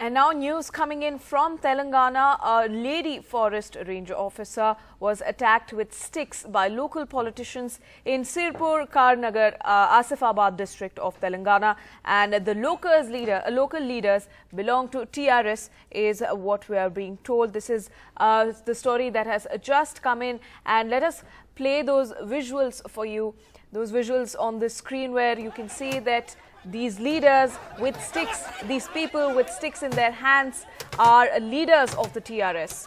And now news coming in from Telangana, a lady forest ranger officer was attacked with sticks by local politicians in Sirpur Kagaz Nagar, uh, Asifabad district of Telangana. And the locals leader, uh, local leaders belong to TRS is what we are being told. This is uh, the story that has just come in and let us play those visuals for you. Those visuals on the screen where you can see that these leaders with sticks, these people with sticks in their hands are leaders of the TRS.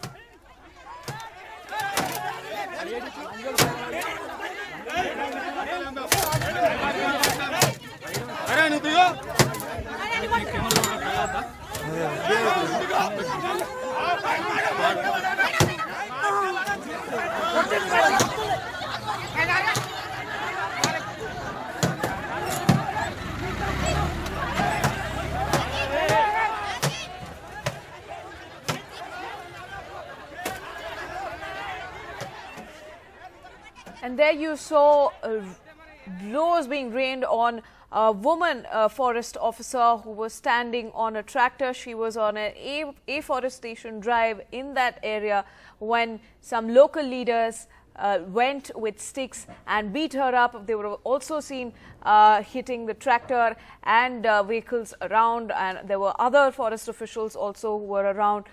And there you saw uh, blows being rained on a woman uh, forest officer who was standing on a tractor. She was on an afforestation drive in that area when some local leaders uh, went with sticks and beat her up. They were also seen uh, hitting the tractor and uh, vehicles around and there were other forest officials also who were around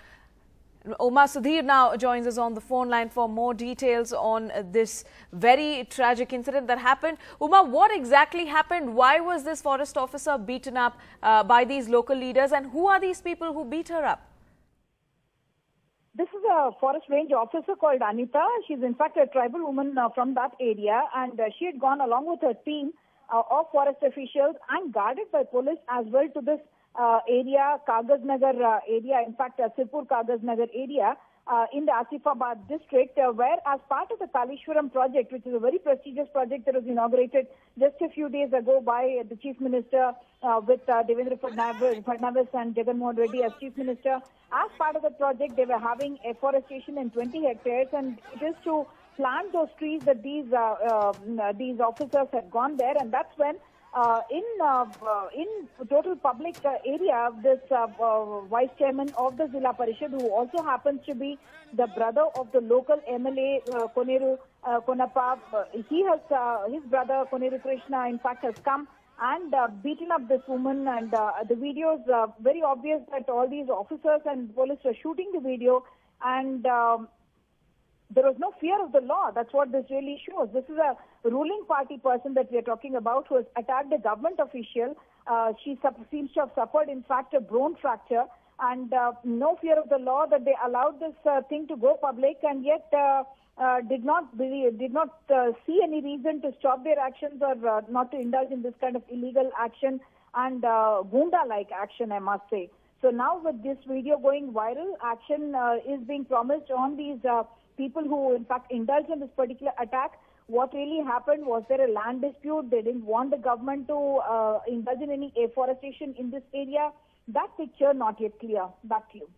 Uma Sudhir now joins us on the phone line for more details on this very tragic incident that happened. Uma, what exactly happened? Why was this forest officer beaten up uh, by these local leaders and who are these people who beat her up? This is a forest range officer called Anita. She's in fact a tribal woman uh, from that area and uh, she had gone along with her team uh, of forest officials and guarded by police as well to this uh, area, Kagaz Nagar uh, area, in fact, uh, Sirpur Kagaz Nagar area uh, in the Asifabad district, uh, where as part of the Kaleshwaram project, which is a very prestigious project that was inaugurated just a few days ago by the Chief Minister uh, with uh, Devendra Fadnavis and Jagan Mohan Reddy as Chief Minister. As part of the project, they were having afforestation in 20 hectares and it is to plant those trees that these uh, uh, these officers had gone there and that's when uh, in uh, in total public uh, area, this uh, uh, vice chairman of the Zilla Parishad, who also happens to be the brother of the local MLA uh, Koneru uh, Konappa, uh, he has his brother Koneru Krishna, in fact, has come and beaten up this woman. And the video is very obvious that all these officers and police were shooting the video, and um, there was no fear of the law. That's what this really shows. This is a ruling party person that we are talking about who has attacked a government official. Uh, she seems to have suffered, in fact, a bone fracture and uh, no fear of the law that they allowed this uh, thing to go public and yet uh, uh, did not did not uh, see any reason to stop their actions or not to indulge in this kind of illegal action and uh, gunda-like action, I must say. So now with this video going viral, action is being promised on these people who in fact indulged in this particular attack. What really happened? Was there a land dispute? They didn't want the government to uh, indulge in any afforestation in this area. That picture not yet clear. Back to you.